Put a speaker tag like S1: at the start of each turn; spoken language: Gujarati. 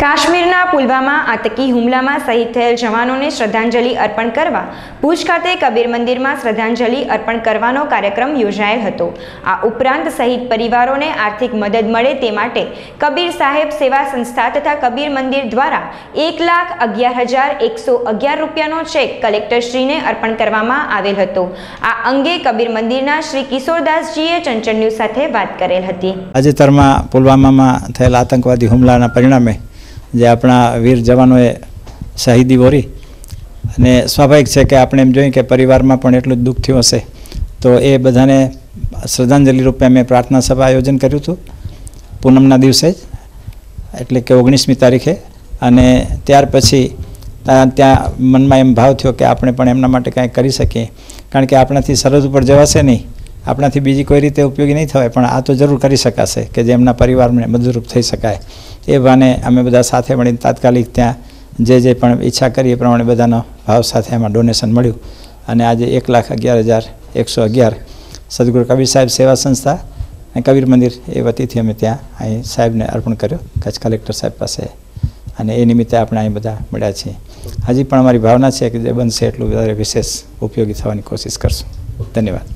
S1: કાશ્મીરના પુલવામા આતંકી હુમલામાં શહીદ થયેલ જવાનોને શ્રદ્ધાંજલિ અર્પણ કરવા ભુજ ખાતે કબીર મંદિરમાં શ્રદ્ધાંજલિ અર્પણ કરવાનો કાર્યક્રમ યોજાયેલ હતો. આ ઉપરાંત શહીદ પરિવારોને આર્થિક મદદ મળે તે માટે કબીર સાહેબ સેવા સંસ્થા તથા કબીર મંદિર દ્વારા એક લાખ અગિયાર હજાર એકસો અગિયાર રૂપિયાનો ચેક કલેક્ટરશ્રીને અર્પણ કરવામાં આવેલ હતો. આ અંગે કબીર મંદિરના શ્રી કિશોરદાસજીએ ચંચળ ન્યૂઝ સાથે વાત કરેલ હતી.
S2: તાજેતરમાં પુલવામામાં થયેલા આતંકવાદી હુમલાના પરિણામે જે આપણા વીર જવાનોએ શહીદી વોરી. અને સ્વાભાવિક છે કે આપણે એમ જોઈએ કે પરિવારમાં પણ એટલું જ દુઃખ થયું હશે. તો એ બધાને શ્રદ્ધાંજલિ રૂપે અમે પ્રાર્થના સભા આયોજન કર્યું હતું. પૂનમના દિવસે જ, એટલે કે ઓગણીસમી તારીખે. અને ત્યાર પછી ત્યાં મનમાં એમ ભાવ થયો કે આપણે પણ એમના માટે કાંઈ કરી શકીએ. કારણ કે આપણાથી સરહદ ઉપર જવાશે નહીં. આપણાથી બીજી કોઈ રીતે ઉપયોગી નહીં થવાય. પણ આ તો જરૂર કરી શકાશે કે જે એમના પરિવારને મદદરૂપ થઈ શકાય. એ ભાને અમે બધા સાથે મળીને તાત્કાલિક ત્યાં જે જે પણ ઈચ્છા કરી એ પ્રમાણે બધાનો ભાવ સાથે એમાં ડોનેશન મળ્યું. અને આજે એક લાખ અગિયાર હજાર એકસો અગિયાર સદગુરુ કબીર સાહેબ સેવા સંસ્થા અને કબીર મંદિર એ વતીથી અમે ત્યાં અહીં સાહેબને અર્પણ કર્યો, કચ્છ કલેક્ટર સાહેબ પાસે. અને એ નિમિત્તે આપણે અહીં બધા મળ્યા છીએ. હજી પણ અમારી ભાવના છે કે જે બનશે એટલું વધારે વિશેષ ઉપયોગી થવાની કોશિશ કરશું. ધન્યવાદ.